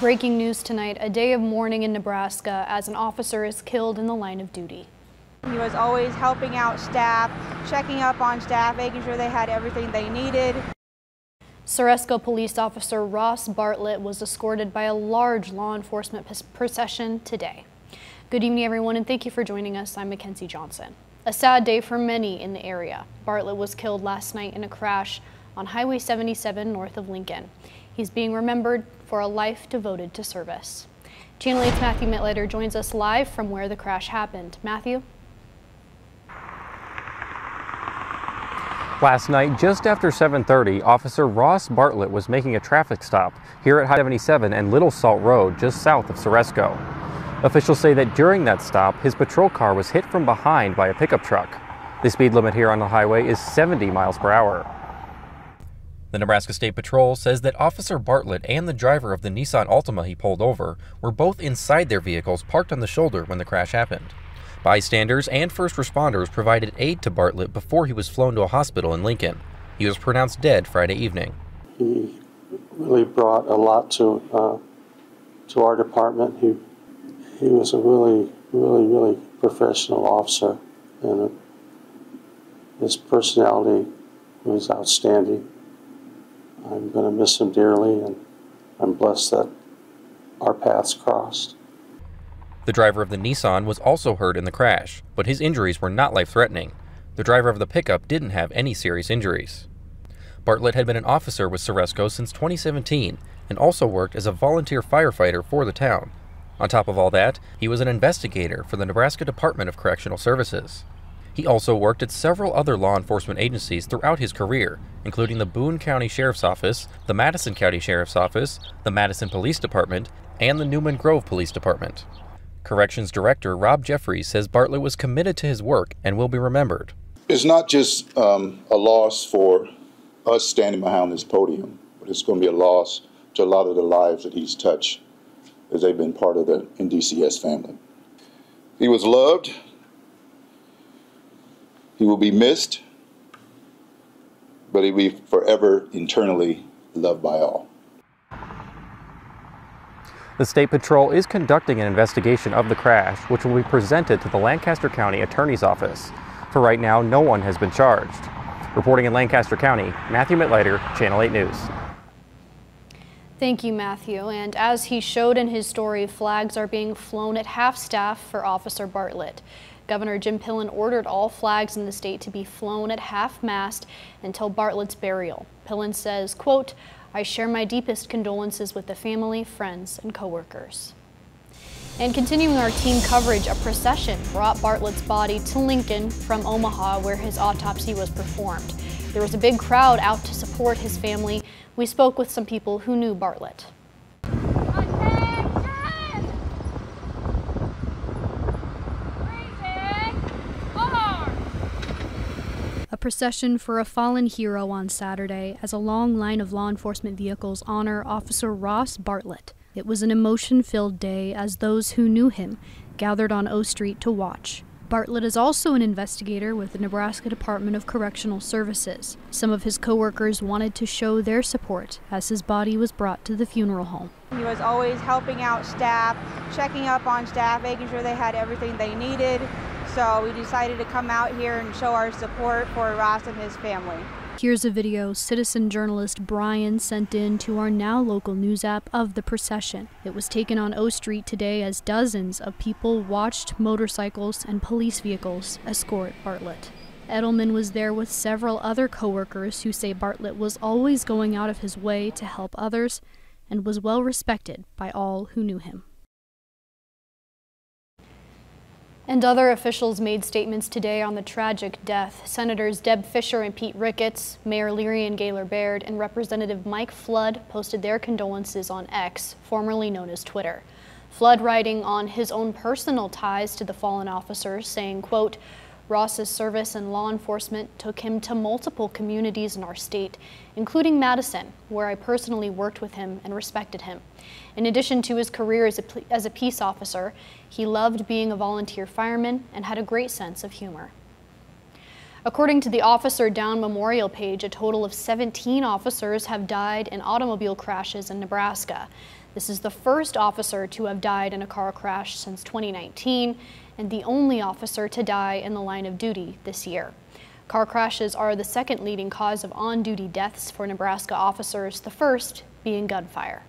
Breaking news tonight, a day of mourning in Nebraska as an officer is killed in the line of duty. He was always helping out staff, checking up on staff, making sure they had everything they needed. Ceresco police officer Ross Bartlett was escorted by a large law enforcement procession today. Good evening, everyone, and thank you for joining us. I'm Mackenzie Johnson. A sad day for many in the area. Bartlett was killed last night in a crash on Highway 77 north of Lincoln. He's being remembered for a life devoted to service. Channel 8's Matthew Mittleiter joins us live from where the crash happened. Matthew? Last night, just after 7.30, Officer Ross Bartlett was making a traffic stop here at High 77 and Little Salt Road, just south of Ceresco. Officials say that during that stop, his patrol car was hit from behind by a pickup truck. The speed limit here on the highway is 70 miles per hour. The Nebraska State Patrol says that Officer Bartlett and the driver of the Nissan Altima he pulled over were both inside their vehicles parked on the shoulder when the crash happened. Bystanders and first responders provided aid to Bartlett before he was flown to a hospital in Lincoln. He was pronounced dead Friday evening. He really brought a lot to uh, to our department. He he was a really, really, really professional officer, and his personality was outstanding. I'm going to miss him dearly, and I'm blessed that our paths crossed. The driver of the Nissan was also hurt in the crash, but his injuries were not life threatening. The driver of the pickup didn't have any serious injuries. Bartlett had been an officer with Ceresco since 2017 and also worked as a volunteer firefighter for the town. On top of all that, he was an investigator for the Nebraska Department of Correctional Services. He also worked at several other law enforcement agencies throughout his career, including the Boone County Sheriff's Office, the Madison County Sheriff's Office, the Madison Police Department, and the Newman Grove Police Department. Corrections Director Rob Jeffreys says Bartlett was committed to his work and will be remembered. It's not just um, a loss for us standing behind this podium, but it's going to be a loss to a lot of the lives that he's touched as they've been part of the NDCS family. He was loved. He will be missed, but he will be forever internally loved by all. The State Patrol is conducting an investigation of the crash, which will be presented to the Lancaster County Attorney's Office. For right now, no one has been charged. Reporting in Lancaster County, Matthew Mittleiter, Channel 8 News. Thank you, Matthew. And as he showed in his story, flags are being flown at half staff for Officer Bartlett. Governor Jim Pillen ordered all flags in the state to be flown at half mast until Bartlett's burial. Pillen says, quote, I share my deepest condolences with the family, friends, and coworkers. And continuing our team coverage, a procession brought Bartlett's body to Lincoln from Omaha where his autopsy was performed. There was a big crowd out to support his family. We spoke with some people who knew Bartlett. Procession for a fallen hero on Saturday as a long line of law enforcement vehicles honor Officer Ross Bartlett. It was an emotion filled day as those who knew him gathered on O Street to watch. Bartlett is also an investigator with the Nebraska Department of Correctional Services. Some of his coworkers wanted to show their support as his body was brought to the funeral home. He was always helping out staff, checking up on staff, making sure they had everything they needed. So we decided to come out here and show our support for Ross and his family. Here's a video citizen journalist Brian sent in to our now local news app of the procession. It was taken on O Street today as dozens of people watched motorcycles and police vehicles escort Bartlett. Edelman was there with several other coworkers who say Bartlett was always going out of his way to help others and was well respected by all who knew him. And other officials made statements today on the tragic death. Senators Deb Fischer and Pete Ricketts, Mayor Leirion Gaylor Baird, and Representative Mike Flood posted their condolences on X, formerly known as Twitter. Flood writing on his own personal ties to the fallen officers, saying, quote, Ross's service in law enforcement took him to multiple communities in our state, including Madison, where I personally worked with him and respected him. In addition to his career as a, as a peace officer, he loved being a volunteer fireman and had a great sense of humor. According to the Officer Down Memorial page, a total of 17 officers have died in automobile crashes in Nebraska. This is the first officer to have died in a car crash since 2019 and the only officer to die in the line of duty this year. Car crashes are the second leading cause of on-duty deaths for Nebraska officers, the first being gunfire.